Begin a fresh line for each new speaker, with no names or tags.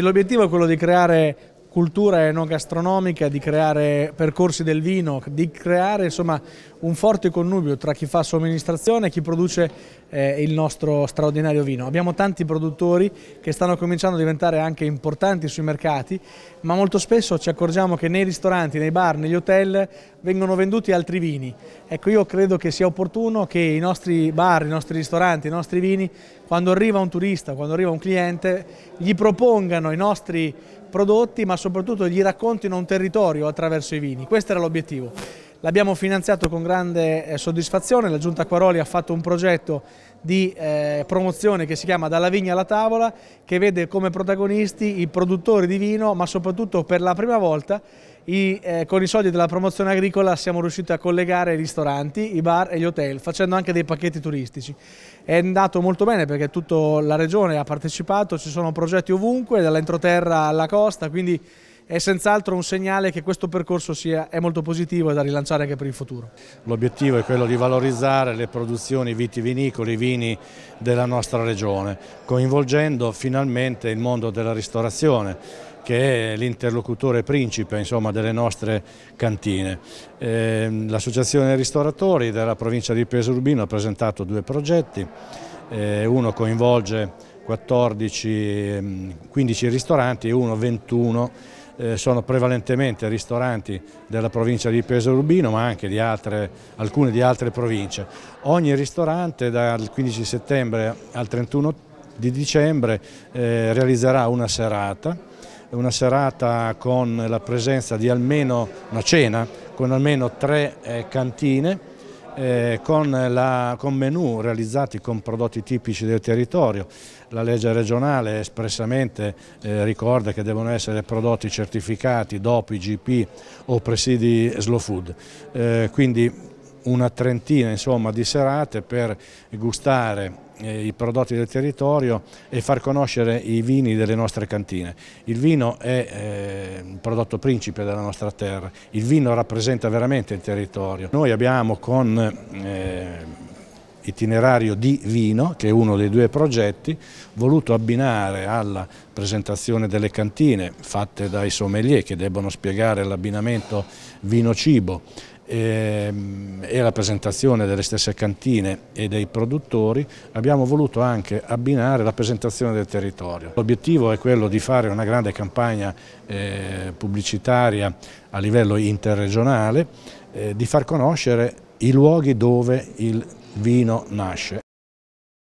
L'obiettivo è quello di creare cultura enogastronomica, di creare percorsi del vino, di creare insomma, un forte connubio tra chi fa somministrazione e chi produce eh, il nostro straordinario vino. Abbiamo tanti produttori che stanno cominciando a diventare anche importanti sui mercati, ma molto spesso ci accorgiamo che nei ristoranti, nei bar, negli hotel vengono venduti altri vini. Ecco, io credo che sia opportuno che i nostri bar, i nostri ristoranti, i nostri vini, quando arriva un turista, quando arriva un cliente, gli propongano i nostri prodotti, ma soprattutto gli raccontino un territorio attraverso i vini. Questo era l'obiettivo. L'abbiamo finanziato con grande eh, soddisfazione, la Giunta Quaroli ha fatto un progetto di eh, promozione che si chiama Dalla vigna alla tavola, che vede come protagonisti i produttori di vino, ma soprattutto per la prima volta i, eh, con i soldi della promozione agricola siamo riusciti a collegare i ristoranti, i bar e gli hotel, facendo anche dei pacchetti turistici. È andato molto bene perché tutta la regione ha partecipato, ci sono progetti ovunque, dall'entroterra alla costa, quindi è senz'altro un segnale che questo percorso sia, è molto positivo e da rilanciare anche per il futuro.
L'obiettivo è quello di valorizzare le produzioni vitivinicole, i vini della nostra regione, coinvolgendo finalmente il mondo della ristorazione che è l'interlocutore principe insomma, delle nostre cantine. Eh, L'Associazione Ristoratori della provincia di Pesaro Urbino ha presentato due progetti, eh, uno coinvolge 14, 15 ristoranti e uno 21 eh, sono prevalentemente ristoranti della provincia di Pesaro Urbino ma anche di altre, alcune di altre province. Ogni ristorante dal 15 settembre al 31 di dicembre eh, realizzerà una serata, una serata con la presenza di almeno una cena, con almeno tre eh, cantine eh, con, la, con menù realizzati con prodotti tipici del territorio. La legge regionale espressamente eh, ricorda che devono essere prodotti certificati dopo IGP o presidi slow food. Eh, quindi una trentina insomma, di serate per gustare i prodotti del territorio e far conoscere i vini delle nostre cantine. Il vino è eh, il prodotto principe della nostra terra, il vino rappresenta veramente il territorio. Noi abbiamo con eh, itinerario di vino, che è uno dei due progetti, voluto abbinare alla presentazione delle cantine fatte dai sommelier che debbono spiegare l'abbinamento vino-cibo Ehm, e la presentazione delle stesse cantine e dei produttori abbiamo voluto anche abbinare la presentazione del territorio. L'obiettivo è quello di fare una grande campagna eh, pubblicitaria a livello interregionale, eh, di far conoscere i luoghi dove il vino nasce.